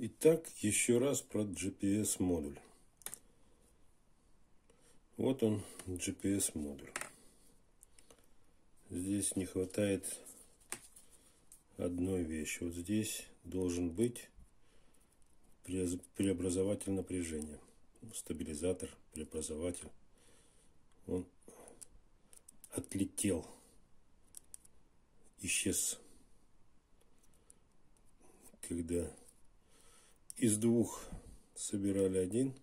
Итак, еще раз про GPS модуль. Вот он, GPS модуль. Здесь не хватает одной вещи. Вот здесь должен быть преобразователь напряжения. Стабилизатор, преобразователь. Он отлетел. Исчез. Когда из двух собирали один,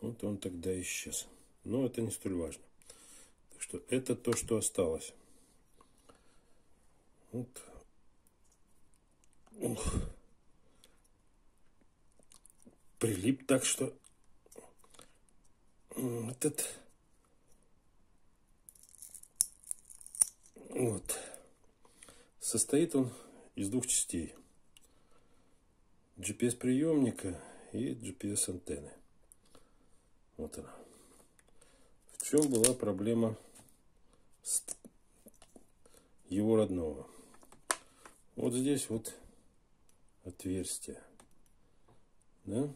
вот он тогда исчез. Но это не столь важно. Так что это то, что осталось. Вот. Ух. Прилип так, что этот вот состоит он из двух частей. GPS приемника и GPS антенны. Вот она. В чем была проблема его родного? Вот здесь вот отверстие. Да?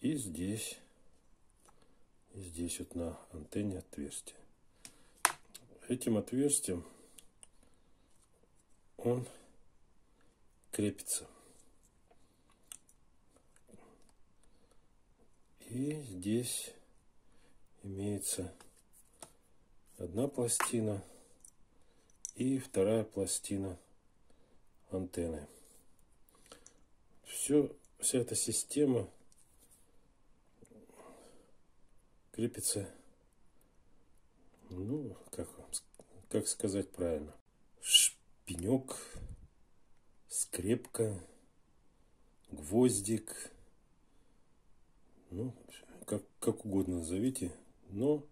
И здесь. И здесь вот на антенне отверстие. Этим отверстием он крепится. И здесь имеется одна пластина и вторая пластина антенны. Все, вся эта система крепится, ну, как, как сказать правильно, шпинек, скрепка, гвоздик, ну, как, как угодно назовите, но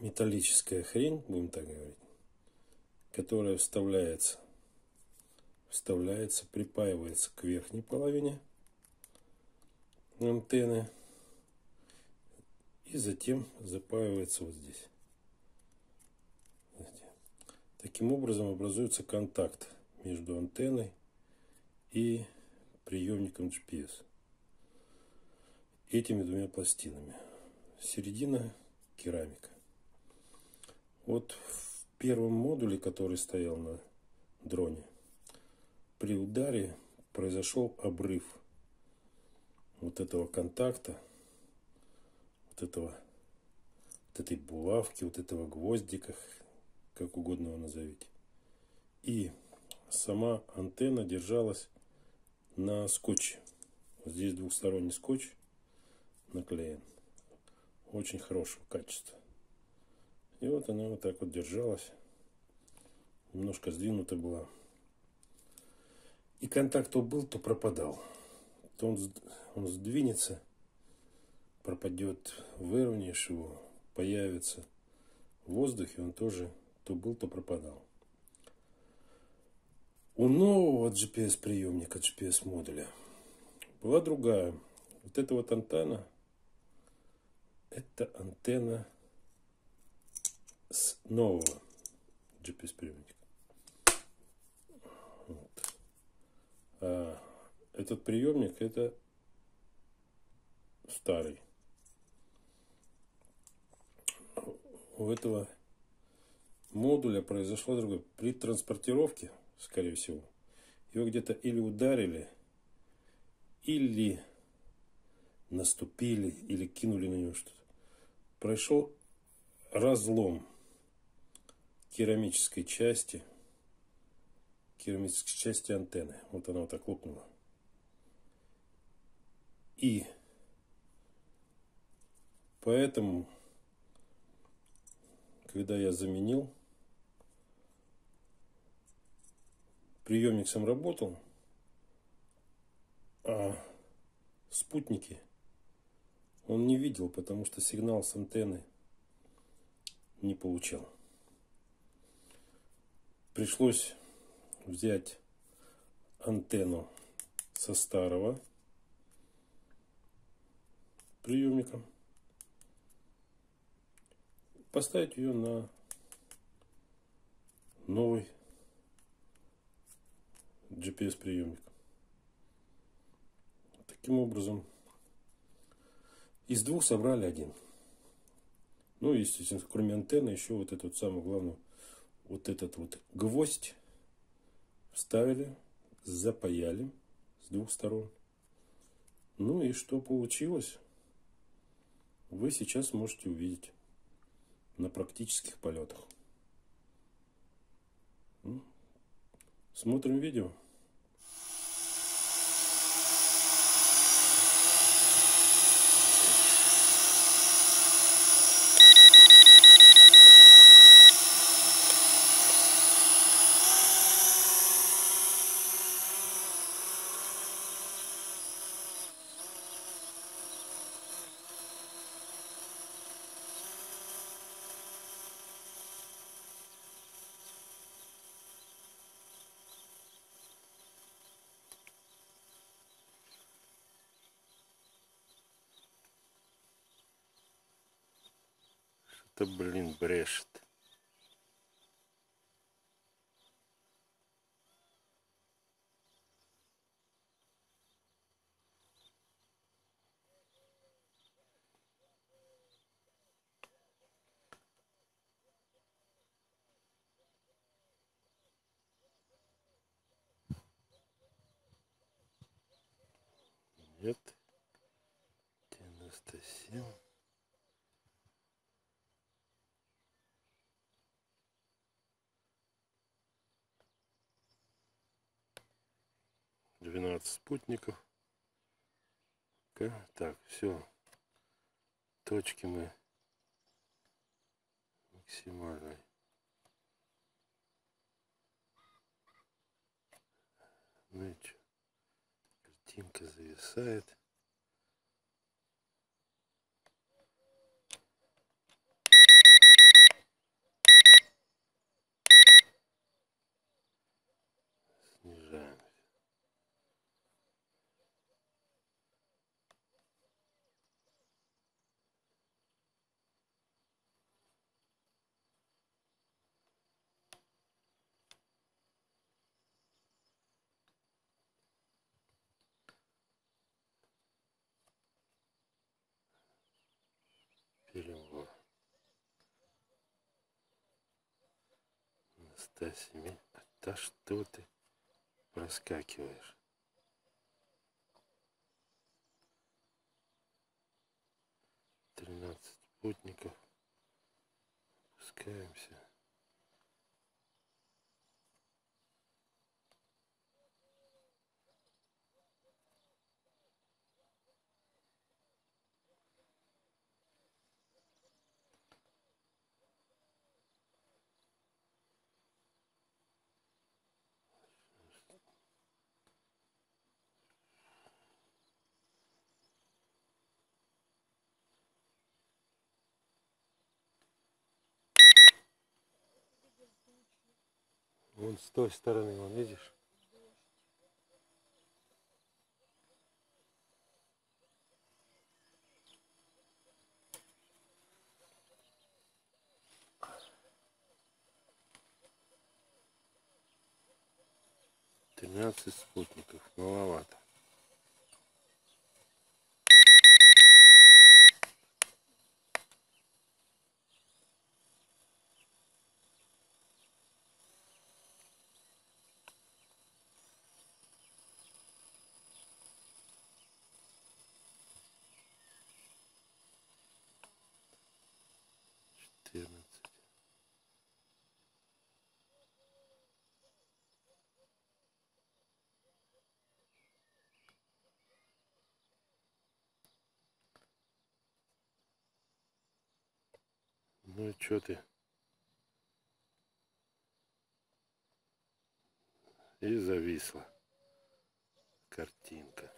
металлическая хрень, будем так говорить, которая вставляется, вставляется, припаивается к верхней половине антенны и затем запаивается вот здесь. Таким образом образуется контакт между антенной и приемником GPS. Этими двумя пластинами. Середина керамика. Вот в первом модуле, который стоял на дроне, при ударе произошел обрыв вот этого контакта, вот этого, вот этой булавки, вот этого гвоздика, как угодно его назовите. И сама антенна держалась на скотче. Вот здесь двухсторонний скотч наклеен. Очень хорошего качества. И вот она вот так вот держалась. Немножко сдвинута была. И контакт то был, то пропадал. То он, он сдвинется, пропадет, выровняешь его, появится в воздухе, он тоже то был, то пропадал. У нового GPS приемника, GPS модуля была другая. Вот эта вот антенна, это антенна с нового GPS приемника. Вот. А этот приемник это старый. У этого модуля произошло другое. При транспортировке скорее всего. Его где-то или ударили, или наступили, или кинули на него что-то. Прошел разлом керамической части, керамической части антенны. Вот она вот так лопнула. И поэтому, когда я заменил приемник сам работал, а спутники он не видел, потому что сигнал с антенны не получал. Пришлось взять антенну со старого приемника, поставить ее на новый GPS приемник. Таким образом, из двух собрали один. Ну, естественно, кроме антенны, еще вот этот самый главный, вот этот вот гвоздь вставили, запаяли с двух сторон. Ну и что получилось, вы сейчас можете увидеть на практических полетах. Смотрим видео. Что, блин, брешет. Нет. 97. Двенадцать спутников. Так, все. Точки мы максимальной. Ну и что? Картинка зависает. Стасими, а то что ты проскакиваешь? Тринадцать путников. спускаемся. Вон с той стороны, вон видишь? Тринадцать спутников, Ну и что ты? И зависла картинка.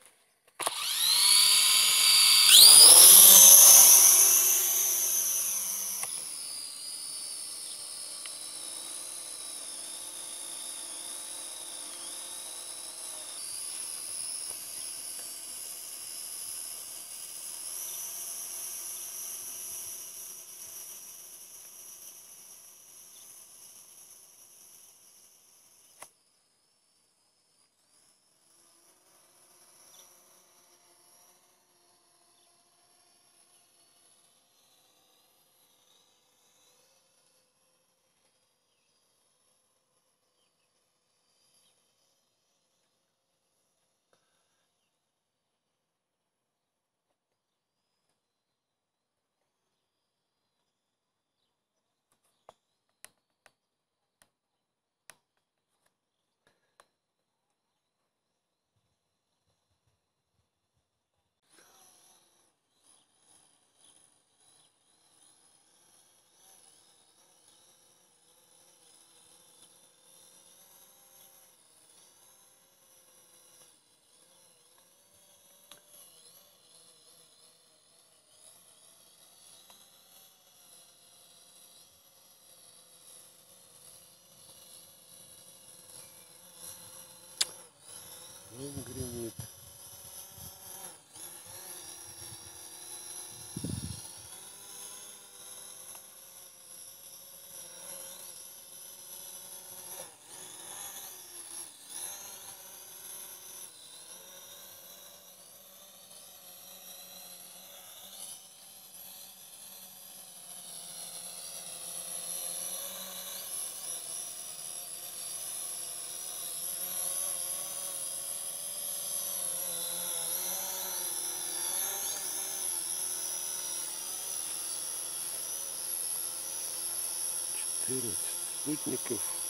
14 спутников.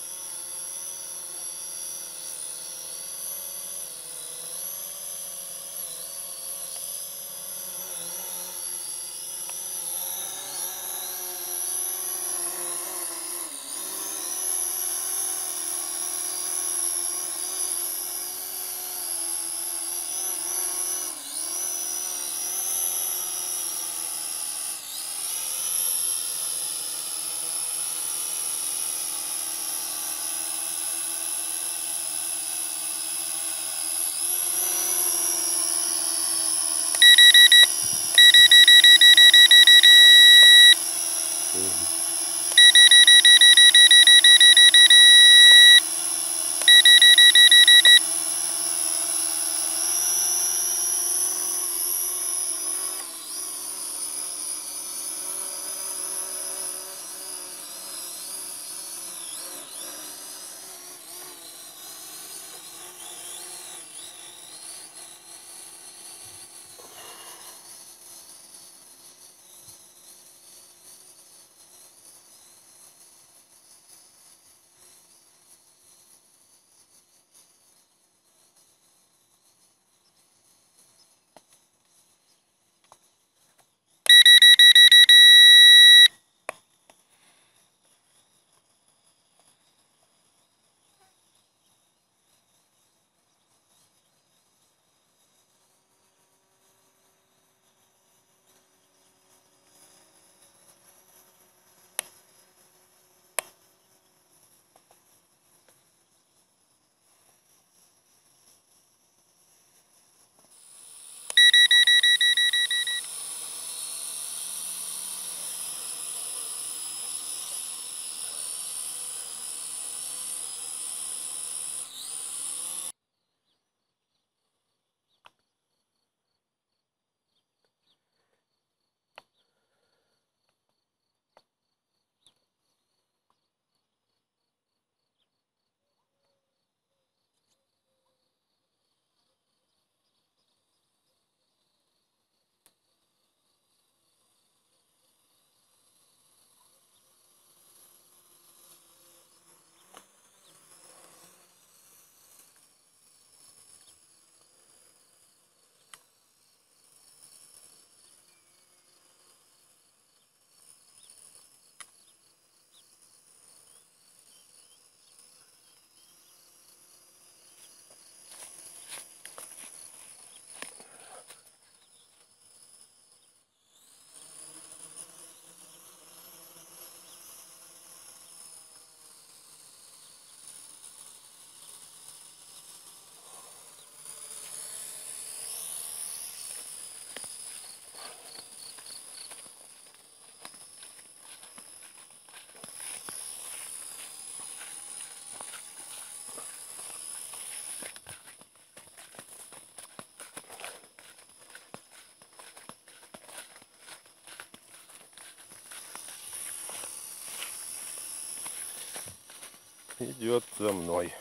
Идет за мной.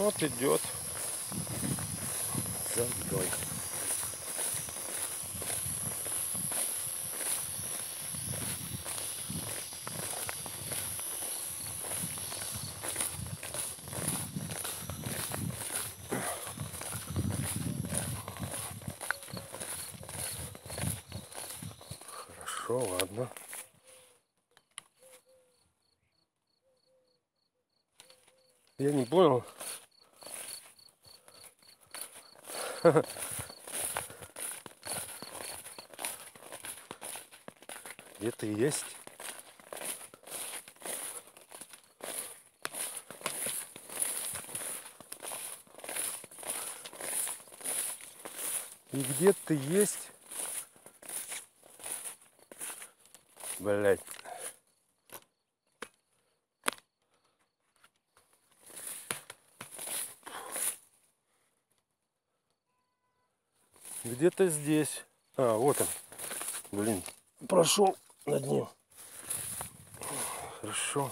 Вот идет за мной. Хорошо, ладно. Я не понял. Где-то есть. И где-то есть Блять. Где-то здесь. А, вот он. Блин, прошел над ним. Хорошо.